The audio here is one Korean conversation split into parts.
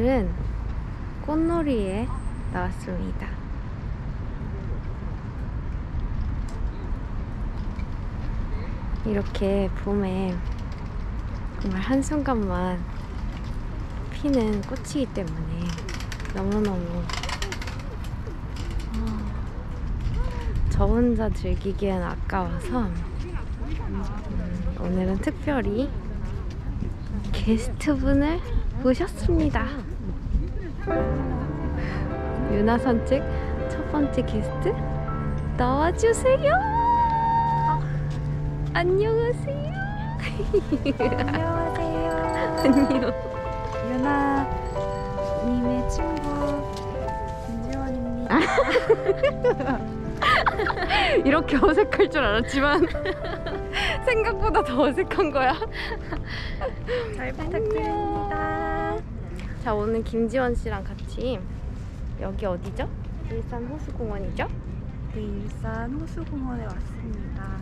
오늘은 꽃놀이에 나왔습니다. 이렇게 봄에 정말 한순간만 피는 꽃이기 때문에 너무너무 어, 저 혼자 즐기기엔 아까워서 음, 오늘은 특별히 게스트분을 모셨습니다. 유나 산책 첫 번째 게스트 나와주세요. 안녕하세요. 안녕하세요. 안녕. 유나님의 친구 김지원입니다. 이렇게 어색할 줄 알았지만 생각보다 더 어색한 거야. 잘 부탁드립니다. 자 오늘 김지원 씨랑 같이 여기 어디죠? 일산 호수공원이죠? 네, 일산 호수공원에 왔습니다.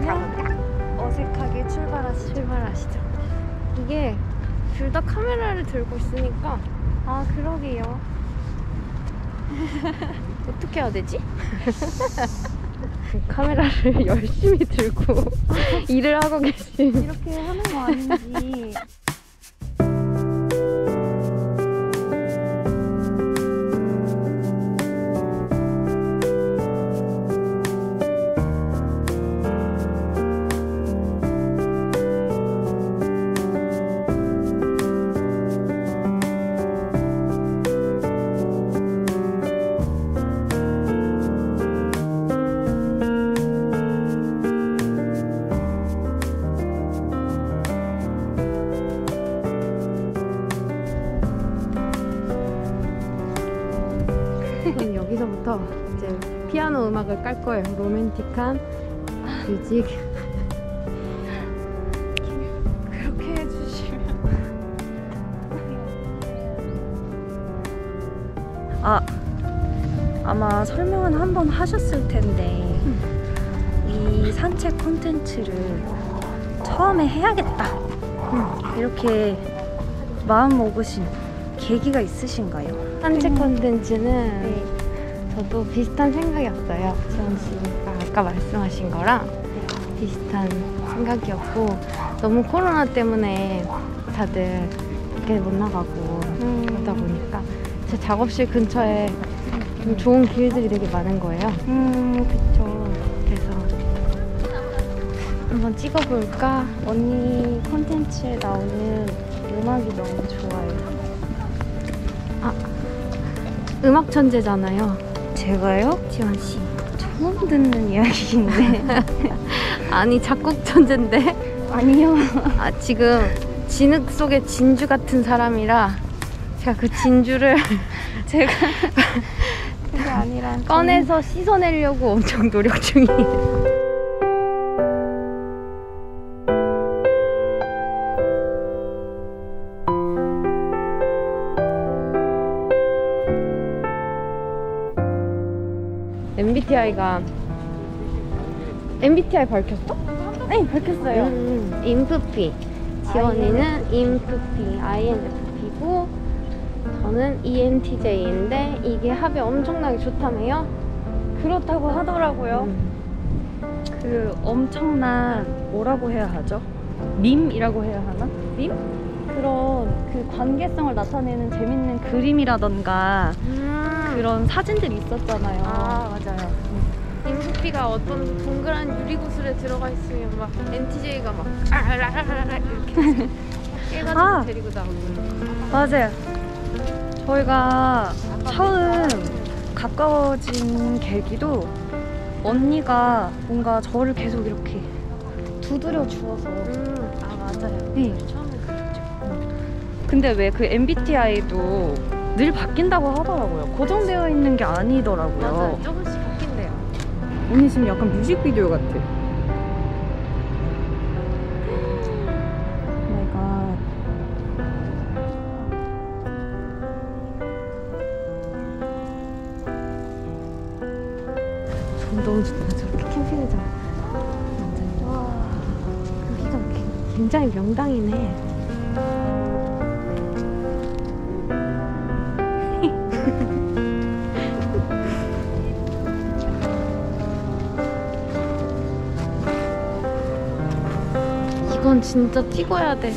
그러면 어색하게 출발하시죠. 출발하시죠. 이게 둘 다 카메라를 들고 있으니까 아, 그러게요. 어떻게 해야 되지? 카메라를 열심히 들고 일을 하고 계신 이렇게 하는 거 아닌지. 음악을 깔 거예요. 로맨틱한 뮤직. 그렇게 해주시면. 아, 아마 설명은 한번 하셨을 텐데, 이 산책 콘텐츠를 처음에 해야겠다. 이렇게 마음 먹으신 계기가 있으신가요? 산책 음. 콘텐츠는 네. 저도 비슷한 생각이었어요. 지원 씨가 아까 말씀하신 거랑 비슷한 생각이었고 너무 코로나 때문에 다들 밖에 못 나가고 그러다 보니까 제 작업실 근처에 좀 좋은 길들이 되게 많은 거예요. 음, 그쵸. 그래서 한번 찍어볼까? 언니 콘텐츠에 나오는 음악이 너무 좋아요. 음악 천재잖아요. 제가요? 지원 씨. 처음 듣는 이야기인데. 아니 작곡 천재인데. 아니요. 아, 지금 진흙 속의 진주 같은 사람이라 제가 그 진주를 제가 그게 아니라 꺼내서 씻어내려고 엄청 노력 중이에요. MBTI가 MBTI 밝혔어? 네 밝혔어요. 음, 인프피. 지원이는 인프피, INFP고 저는 ENTJ인데 이게 합이 엄청나게 좋다며요? 그렇다고 하더라고요. 음. 그 엄청난 뭐라고 해야 하죠? 밈이라고 해야 하나? 밈? 그런 그 관계성을 나타내는 재밌는 그림이라던가 음. 그런 사진들이 있었잖아요. 아 맞아요. 인프피가 어떤 동그란 유리구슬에 들어가 있으면 막 NTJ가 막 아라라라라 이렇게 깨가지고 아. 데리고 나오고. 맞아요. 저희가 처음 가까워진 계기도 언니가 뭔가 저를 계속 이렇게 두드려 주어서 음, 아 맞아요. 네. 처음에 그랬죠. 근데 왜 그 MBTI도 늘 바뀐다고 하더라고요. 고정되어 있는 게 아니더라고요. 맞아요. 조금씩 바뀐대요. 언니 지금 약간 뮤직비디오 같아. 너무 좋다. 저렇게 캠핑장. 완전. 와 굉장히 명당이네. 이건 진짜 찍어야 돼.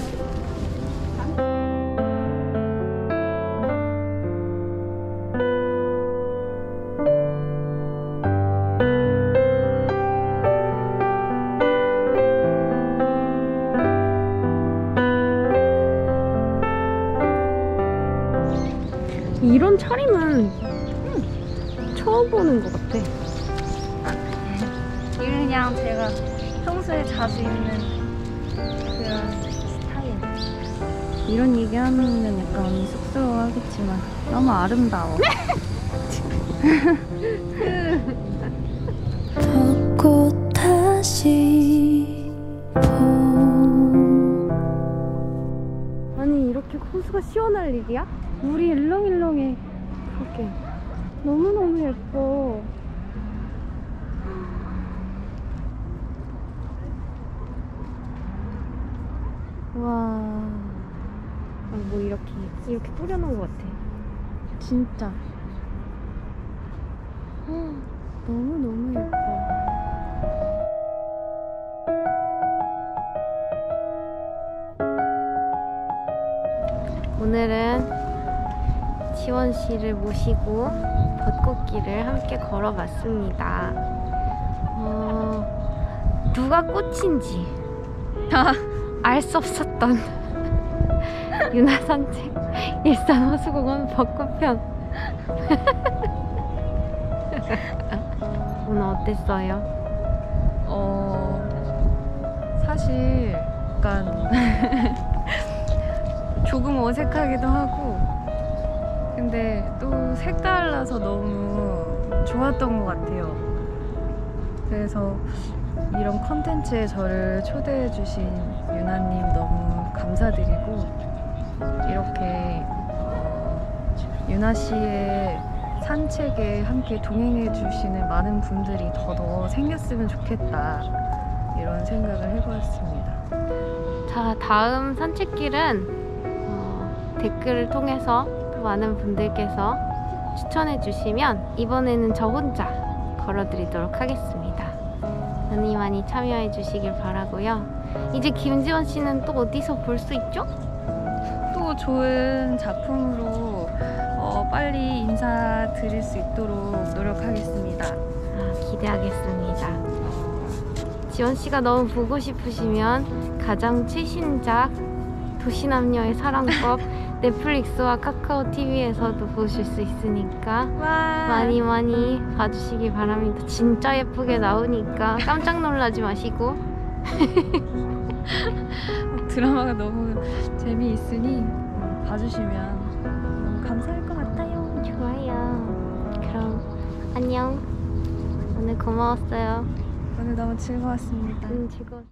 이런 차림은 처음 보는 것 같아. 그냥 제가 평소에 자주 입는 이런 얘기하면 약간 쑥스러워하겠지만 너무 아름다워. 벚꽃 다시 봄 아니 이렇게 호수가 시원할 일이야? 물이 일렁일렁해. 그렇게. 너무너무 예뻐. 와, 아, 뭐 이렇게 이렇게 뿌려놓은 것 같아. 진짜. 너무너무 예뻐. 오늘은 지원 씨를 모시고 벚꽃길을 함께 걸어봤습니다. 어, 누가 꽃인지 알 수 없었던 유나 산책 일산 호수공원 벚꽃편 오늘 어땠어요? 어, 사실 약간 조금 어색하기도 하고 근데 또 색달라서 너무 좋았던 것 같아요. 그래서 이런 컨텐츠에 저를 초대해 주신 유나님 너무 감사드리고 이렇게 어, 유나 씨의 산책에 함께 동행해 주시는 많은 분들이 더더 생겼으면 좋겠다 이런 생각을 해보았습니다. 자, 다음 산책길은 어, 댓글을 통해서 또 많은 분들께서 추천해 주시면 이번에는 저 혼자 걸어 드리도록 하겠습니다. 많이 많이 참여해 주시길 바라고요. 이제 김지원 씨는 또 어디서 볼 수 있죠? 또 좋은 작품으로 어, 빨리 인사드릴 수 있도록 노력하겠습니다. 아, 기대하겠습니다. 지원 씨가 너무 보고 싶으시면 가장 최신작 도시남녀의 사랑법 넷플릭스와 카카오 TV에서도 보실 수 있으니까 많이 많이 봐주시기 바랍니다. 진짜 예쁘게 나오니까 깜짝 놀라지 마시고 드라마가 너무 재미있으니 봐주시면 너무 감사할 것 같아요. 좋아요. 그럼 안녕. 오늘 고마웠어요. 오늘 너무 즐거웠습니다. 음, 즐거웠.